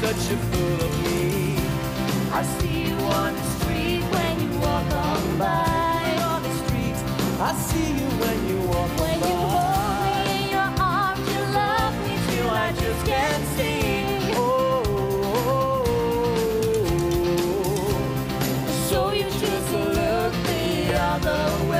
such a fool of me. I see you on the street when you walk on by. On the street, I see you when you walk when by. you hold me in your arms, you love me till I just can't see. Oh, oh, oh, oh, so you should look the other way.